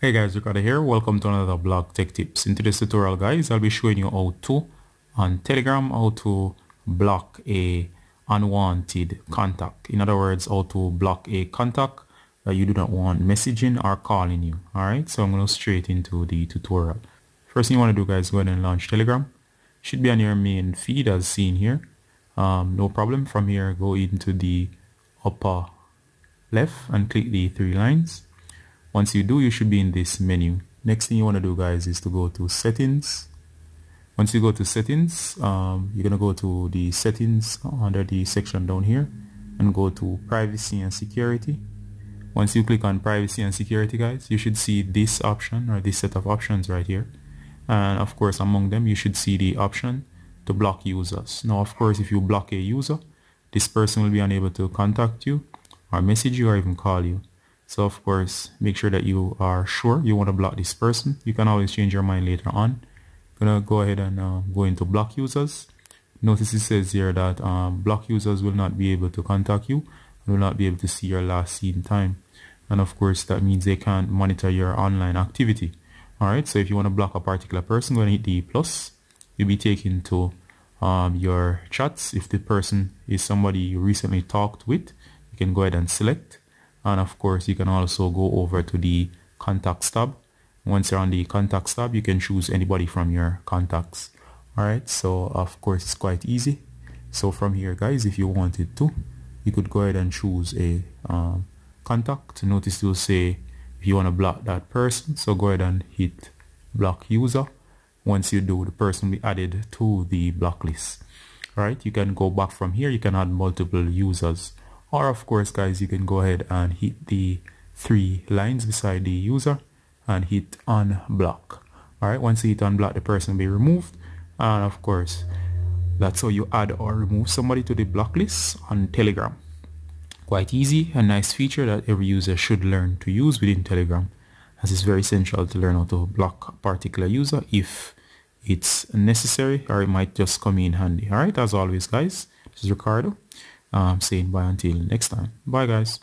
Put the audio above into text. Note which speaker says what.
Speaker 1: Hey guys, Ricardo here. Welcome to another blog tech tips. In today's tutorial guys, I'll be showing you how to on Telegram how to block a unwanted contact. In other words, how to block a contact that you do not want messaging or calling you. Alright, so I'm going to straight into the tutorial. First thing you want to do guys, go ahead and launch Telegram. Should be on your main feed as seen here. Um, no problem. From here, go into the upper left and click the three lines once you do you should be in this menu. Next thing you want to do guys is to go to settings. Once you go to settings um, you're gonna go to the settings under the section down here and go to privacy and security. Once you click on privacy and security guys you should see this option or this set of options right here. And of course among them you should see the option to block users. Now of course if you block a user this person will be unable to contact you or message you or even call you so of course, make sure that you are sure you want to block this person. You can always change your mind later on. I'm gonna go ahead and uh, go into block users. Notice it says here that um, block users will not be able to contact you and will not be able to see your last seen time. And of course, that means they can't monitor your online activity. Alright, so if you want to block a particular person, go and hit the plus. You'll be taken to um, your chats. If the person is somebody you recently talked with, you can go ahead and select and of course you can also go over to the contacts tab. Once you're on the contacts tab you can choose anybody from your contacts. Alright so of course it's quite easy. So from here guys if you wanted to you could go ahead and choose a um, contact. Notice you'll say if you want to block that person so go ahead and hit block user. Once you do the person will be added to the block list. Right you can go back from here. You can add multiple users or of course guys you can go ahead and hit the three lines beside the user and hit unblock. All right once you hit unblock the person will be removed. And of course that's how you add or remove somebody to the block list on telegram. Quite easy a nice feature that every user should learn to use within telegram as it's very essential to learn how to block a particular user if it's necessary or it might just come in handy. All right as always guys this is ricardo um, saying bye until next time. Bye guys.